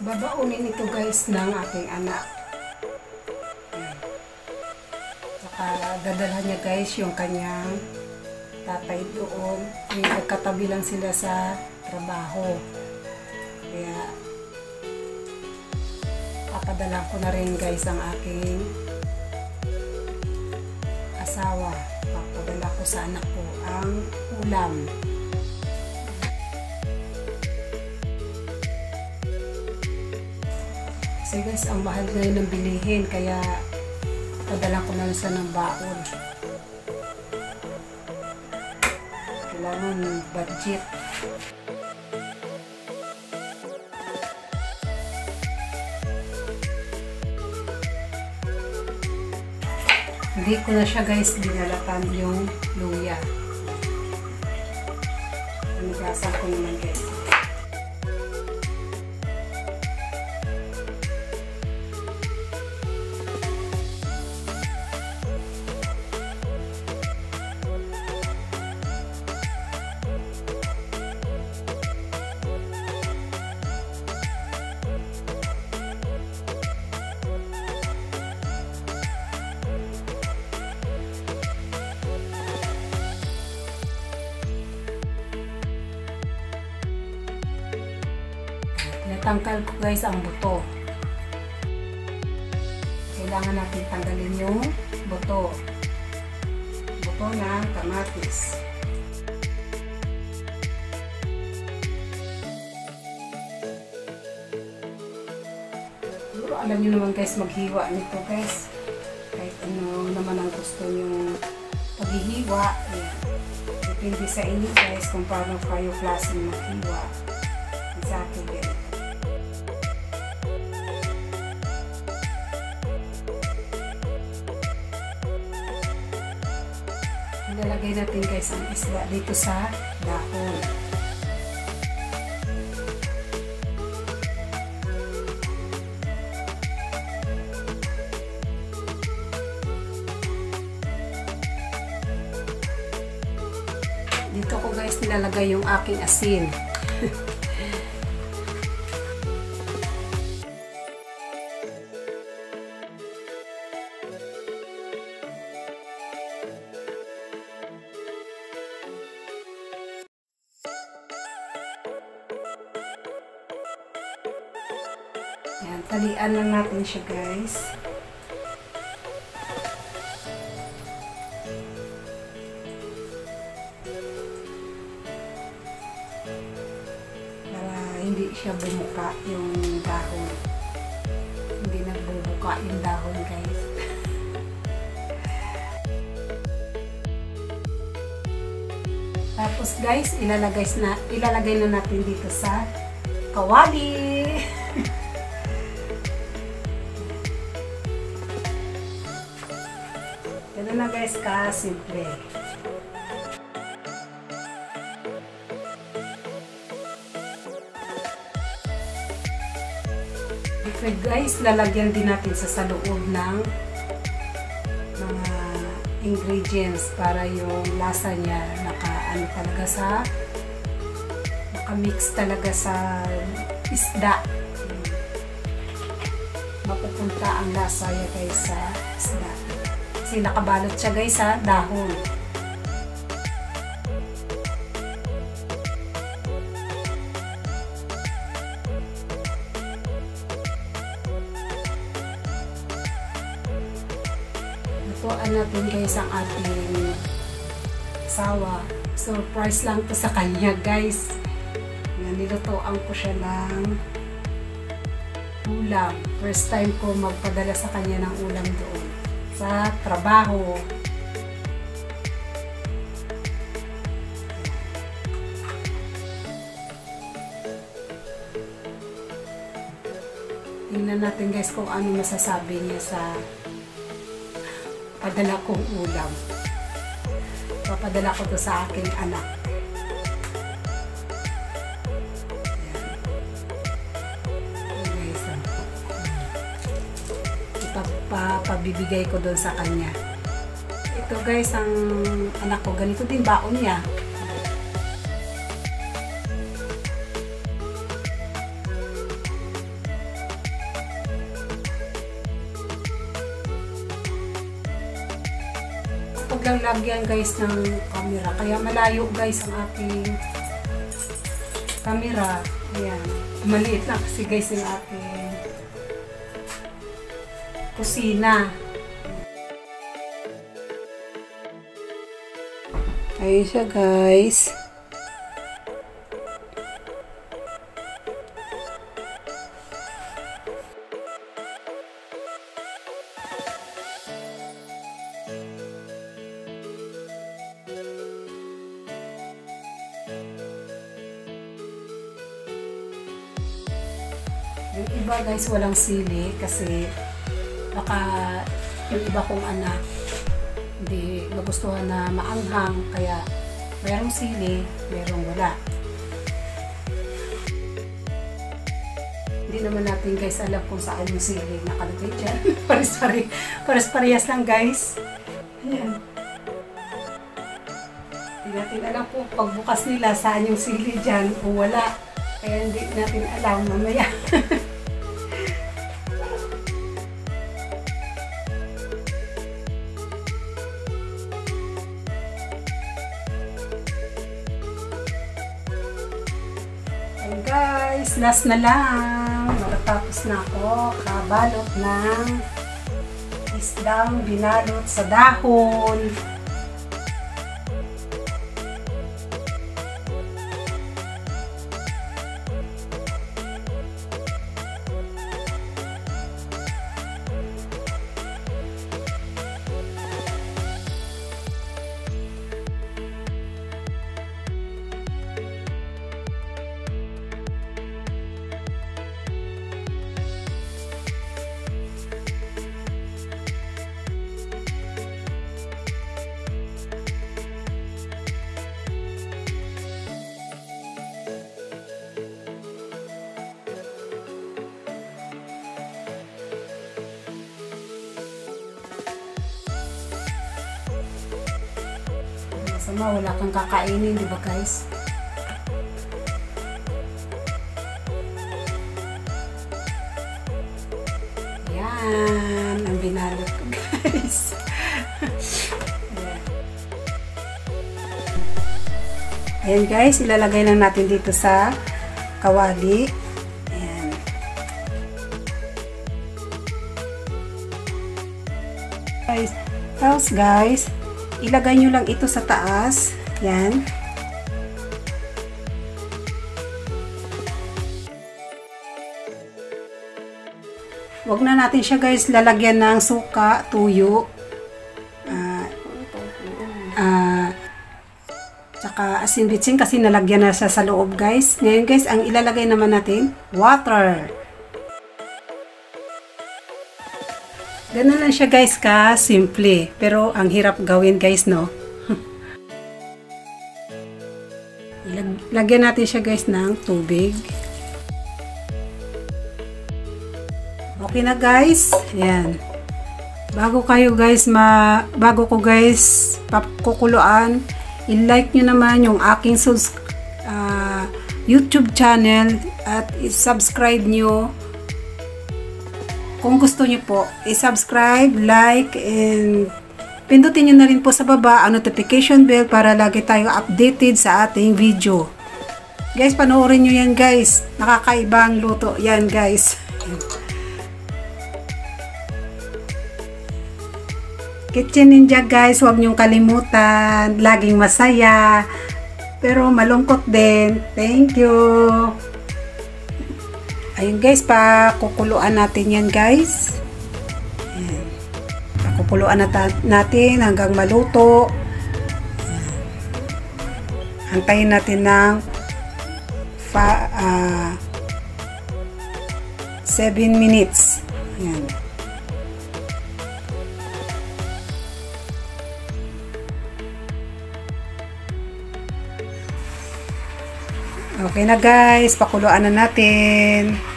babaunin ito guys ng aking anak. Saka dadalhan niya guys yung kanyang tatay doon. Eh, nagkatabi lang sila sa trabaho. Kaya papadala ko na rin guys ang aking asawa. Papadala ko sa anak ko ang ulam. Kasi guys, ang mahal ngayon ng bilihin, kaya padala ko lang siya ng baon. Kailangan budget. Hindi ko na siya guys dinalatan yung luya. Panigasan ko naman guys. Tinatangkal ko guys ang buto. Kailangan natin tanggalin yung buto. Buto ng kamatis. Siguro alam niyo naman guys maghiwa nito guys. Kahit ano naman ang gusto niyo paghihiwa. Ayan. Depende sa inyo guys kung paano kayo klase maghiwa. Ilalagay natin guys ang isda dito sa dahon. Dito ko guys nilalagay yung aking asin. Talian lang natin siya guys. Para hindi siya bumuka yung dahon. Hindi nagbubuka yung dahon guys. Tapos guys, ilalagay na ilalagay na natin dito sa kawali. Na guys ka simple. Ito guys, lalagyan din natin sa sa loob ng mga ingredients para yung lasa niya naka ano talaga sa naka-mix talaga sa isda. Mapupunta ang lasa niya guys sa isda. Kasi nakabalot siya guys sa dahon. Lutuan natin guys ang ating sawa. Surprise lang to sa kanya guys. Yan, nilutoan ko siya ng ulam. First time ko magpadala sa kanya ng ulam doon sa trabaho. Tingnan natin guys kung ano masasabi niya sa padala kong ulam. Papadala ko to sa aking anak. papabibigay ko doon sa kanya. Ito guys, ang anak ko, ganito din baon niya. paglalagyan guys ng camera. Kaya malayo guys ang ating camera. Ayan. Maliit lang kasi guys yung ating kusina. Ayun siya guys. Yung iba guys walang sili kasi baka yung iba kong anak hindi magustuhan na maanghang kaya merong sili, merong wala. Hindi naman natin guys alam kung saan yung sili nakalagay dyan. Pares-pare, pares-parehas lang guys. Ayan. Hindi natin alam kung pagbukas nila saan yung sili dyan o wala. Kaya hindi natin alam mamaya. guys, last na lang. Matatapos na ako. Kabalot ng isdang binalot sa dahon. Masama, wala kang kakainin, di ba guys? Yan, ang binalot ko guys. Ayan guys, ilalagay lang natin dito sa kawali. Ayan. Guys, tapos guys, ilagay nyo lang ito sa taas. Yan. Huwag na natin siya guys lalagyan ng suka, tuyo. Ah, ah, tsaka asin bitsin kasi nalagyan na siya sa loob guys. Ngayon guys, ang ilalagay naman natin, water. Ganun lang siya guys ka, simple. Pero ang hirap gawin guys, no? Lag- Lagyan natin siya guys ng tubig. Okay na guys. Ayan. Bago kayo guys ma bago ko guys papukuluan, i-like nyo naman yung aking sus ah, YouTube channel at i-subscribe nyo kung gusto nyo po, i-subscribe, like, and pindutin nyo na rin po sa baba ang notification bell para lagi tayo updated sa ating video. Guys, panoorin nyo yan guys. Nakakaibang luto yan guys. Kitchen Ninja guys, huwag nyong kalimutan. Laging masaya. Pero malungkot din. Thank you. Ayun guys, pakukuluan natin yan guys. Ayan. Pakukuluan nat- natin hanggang maluto. Ayan. Natin ng fa, ah, 7 minutes. Ayan. Okay na guys, pakuluan na natin.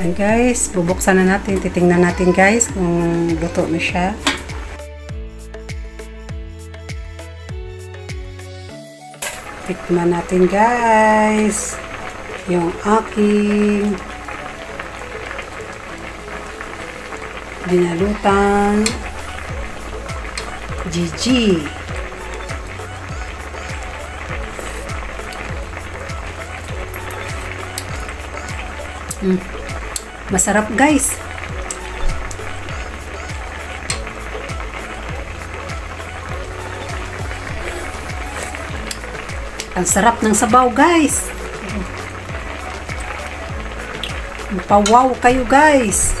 Ayan guys, bubuksan na natin. Titingnan natin guys kung luto na siya. Tikman natin guys. Yung aking binalutan Gigi. Mm. Masarap guys. Ang sarap ng sabaw guys. Mapawaw kayo guys.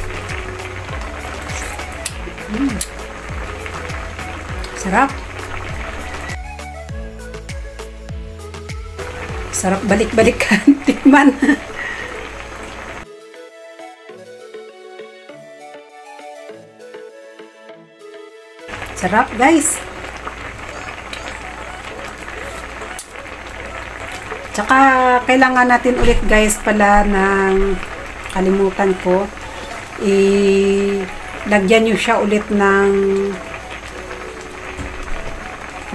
Mm. Sarap. Sarap balik-balikan. Tikman. Sarap guys. Tsaka kailangan natin ulit guys pala ng kalimutan ko. I-lagyan nyo siya ulit ng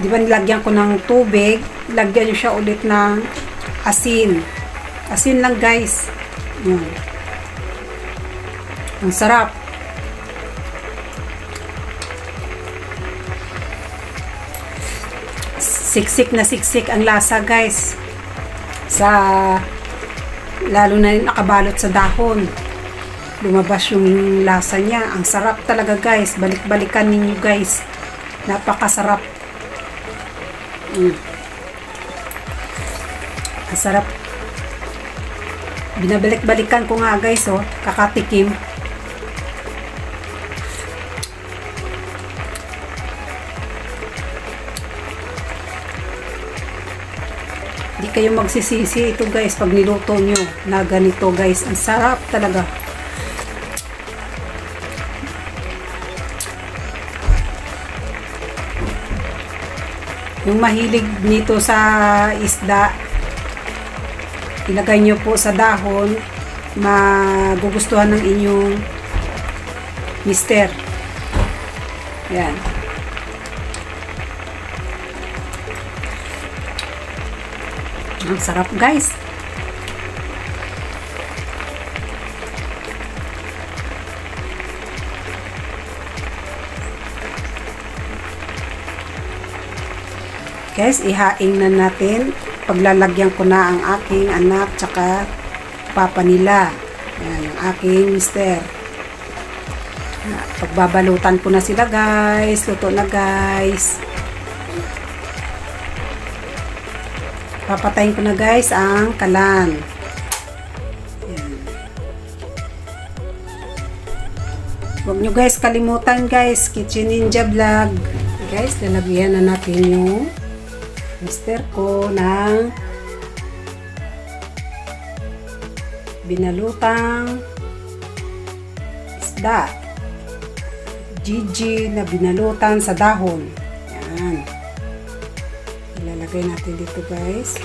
di ba nilagyan ko ng tubig, lagyan nyo siya ulit ng asin. Asin lang guys. Yun. Ang sarap. Siksik na siksik ang lasa guys. Sa lalo na nakabalot sa dahon. Lumabas yung lasa niya. Ang sarap talaga guys. Balik-balikan ninyo guys. Napakasarap. Mm. Ang sarap. Binabalik-balikan ko nga guys oh. Kakatikim. Hindi kayo magsisisi ito guys pag niluto nyo na ganito guys. Ang sarap talaga. Yung mahilig nito sa isda, ilagay nyo po sa dahon, magugustuhan ng inyong mister. Yan. Ang sarap guys. Guys, ihaing na natin. Paglalagyan ko na ang aking anak tsaka papa nila. Yan, ang aking mister. Pagbabalutan ko na sila guys. Luto na guys. Papatayin ko na guys ang kalan. Yan. Huwag nyo guys kalimutan guys. Kitchen Ninja Vlog. Guys, lalagyan na natin yung mister ko ng binalutang isda. Gigi na binalutan sa dahon. Natin dito guys.